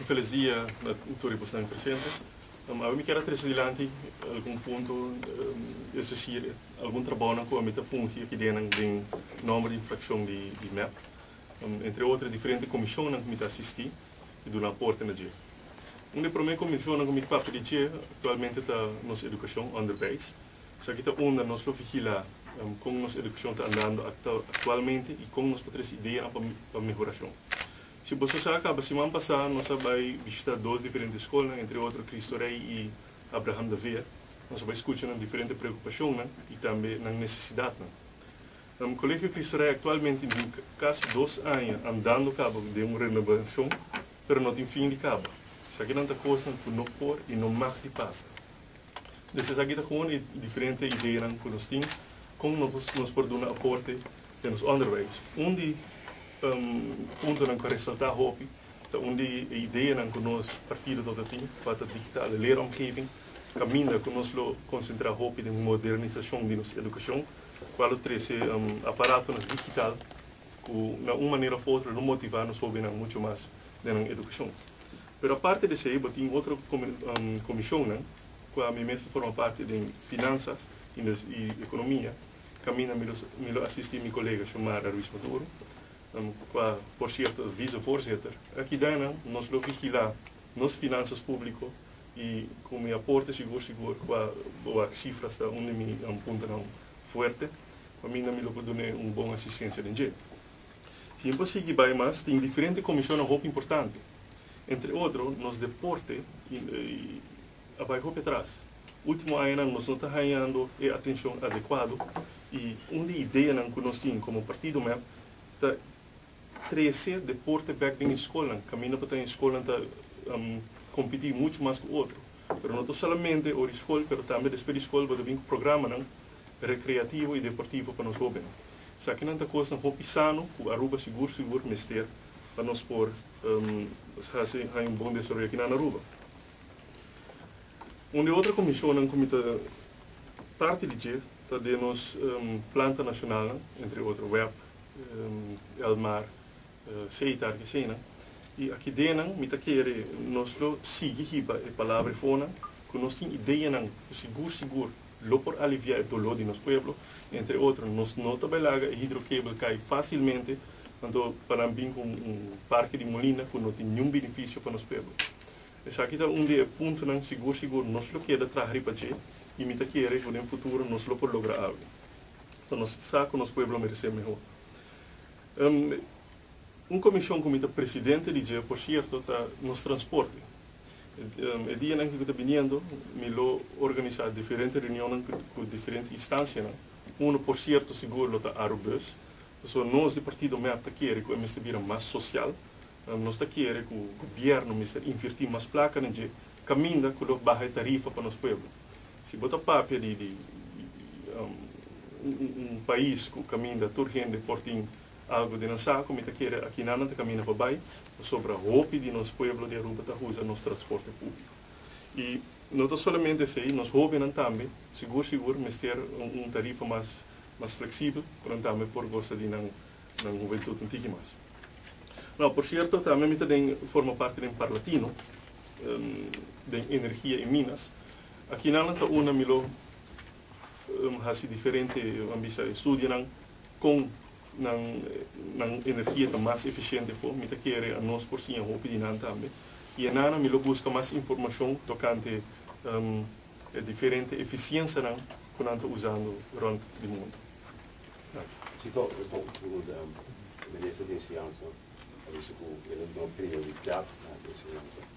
A todos que estão presentes. Um, eu me quero trazer adiante algum ponto, um, algum trabalho com a metafungia que tem de número de infração de, de MEP, um, entre outras diferentes comissões que me assisti e do aporte na dia. Uma das primeiras comissões que me papo de dia atualmente está nossa educação, underbase. Só que está onde nós lo vigila um, com nossa educação está andando atualmente e com nós podemos ideia para melhoração. Se você sabe, semana passada nós vai visitar duas diferentes escolas, entre outras Cristo Rei e Abraham David. Nós vai escutar diferentes preocupações né? e também na necessidade. Né? O Colégio Cristo Rei atualmente tem quase dois anos andando cabo de uma renovação, mas não tem fim de cabo. Isso aqui não está coisa que não pode e não mais de passa. Desses aqui está com diferente ideia que nós temos, como nós, nós podemos aporte nos underways. Um um, punto não quero ressaltar hoop, onde a ideia não que nós partido todo tem para a digital leeromgeving, caminha que nós concentrar hoop de modernização de nossa educação, qual treze um, aparato digital que na uma maneira ou outra não motivar nos jovens muito mais na educação. Mas a parte desse aí, tem outra um, comissão, né? que a minha forma parte de finanças e, economia, caminha me, assistir meu colega chamado Luís Maduro, um, qua, por cierto, vice-voorzitter. Aqui daarna, nós lo vigila nas finanças públicas e com meu aporte seguro seguro qua boa cifras onde me um ponto não forte, para mim me dar uma boa assistência de gente. Se não seguir vai mais, tem diferentes comissões muito importantes. Entre outros, nos deporte e, e roupa atrás. Último ano, nós não estamos ganhando a atenção adequada e uma ideia que nós temos como partido MEP, 13 deporte back em escola, caminho para a escola tá um, competir muito mais que o outro. Mas não somente a escola, mas também depois da escola vai vir um programa não, recreativo e deportivo para nós jovens. Isso aqui não é coisa não sano, o Aruba seguro, seguro, mester, para nós por um, fazer um bom desenvolvimento aqui na Aruba. Uma outra comissão, um comitê parte de dia, está de nos um, planta nacional, entre outros, web, um, Elmar, seitar que cena e aqui dentro me tá querer nós lo sigue a palavra fona que nós tem ideia não seguro seguro lo por aliviar o dolor de nosso povo entre outros nós não trabalhar a hidrocable cai facilmente tanto para mim com um parque de molina que não tem nenhum benefício para nosso povo esse aqui é um dia ponto não seguro seguro nós lo quer trazer para ti e me tá querer no futuro nós lo por lograr algo. Então nós que nosso povo merece melhor um, uma comissão como o presidente diz, por certo, está nos transporte. El dia em que está vindo, me lo diferentes reuniões com diferentes instâncias. Um, por certo, seguro, está Arubus. Então, nós, do partido MEP, queremos que a vida mais social. Nós queremos que o governo investir mais placa no caminho com a baixa tarifa para o nosso povo. Se botar papel de, de um país que caminha turgente por algo de nossa está querer aqui na nossa caminha baixo sobre a roupa de nosso povo de Aruba está usando nosso transporte público. E não somente isso aí nós também seguro seguro mas ter um, um tarifa mais mais flexível também por gostar de não não juventude antiga mais. Não por certo também também forma parte do parlatino um, de energia e minas. Aqui na nossa uma milo um, hasi diferente ambisa estudia com ng, ng energia tá mais eficiente for, mita querer a nós por si a opinião também. E a nana me busca mais informação tocante um, a diferente eficiência que nós usando durante o mundo. Chico, eu pergunto, o ministro de Ciência, disse que ele não prioridade na ciência.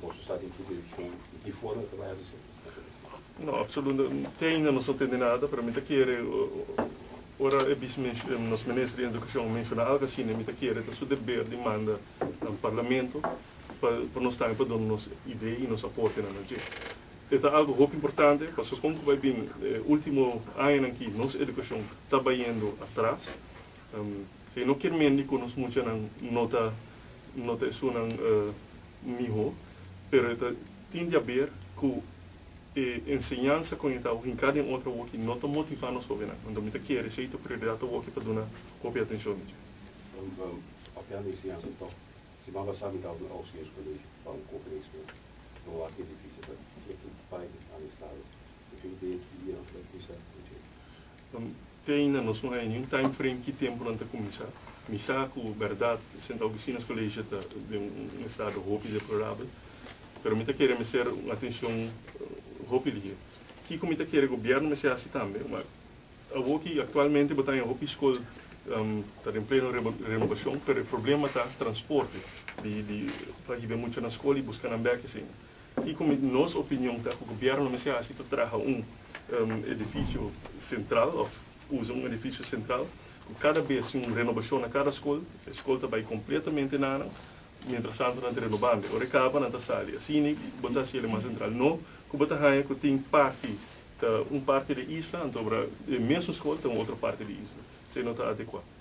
Posso estar em que de fora vai acontecer? Não, absolutamente. Ainda não estou entendendo nada, para mim, querer Ora, é nos ministros de educação mencionar algo assim, me quer que o dever demanda ao parlamento para, nós também para dar-nos ideia e nos aporte na gente. É algo muito importante, porque como vai eh, último ano aqui, nossa educação está indo atrás. Se não quer menos que nós muito nota nota isso não melhor, mas tem de haver que e enseñanza com então em cada outra que não está motivando sobre nada quando me quer esse é prioridade o que para dar copia atenção papel de enseñanza então se mava sabe então ao seu colégio para um conferência não há que difícil para que pai ao estado eu fico bem que ia para isso um, tem na noção aí nenhum time frame que tempo não está começar misa com verdade senta oficinas colégio de um estado roupa deplorável pero mita querer me ser uma atenção ali que como mita querer governo me ser assim também mas eu que atualmente botar em escola um, está em plena renovação, mas o problema está transporte. De, de, para ir muito na escola e buscar na beca, assim. E como nossa opinião está, o governo não se acha que traga um, um edifício central, ou usa um edifício central, cada vez uma renovação na cada escola, a escola vai completamente nada, mientras tanto não renovando, o recaba na sala, assim, botar se ele mais central. Não, que botar que tem parte, tá, um parte da isla, então, a mesma escola tem outra parte da isla. Se não está adequado.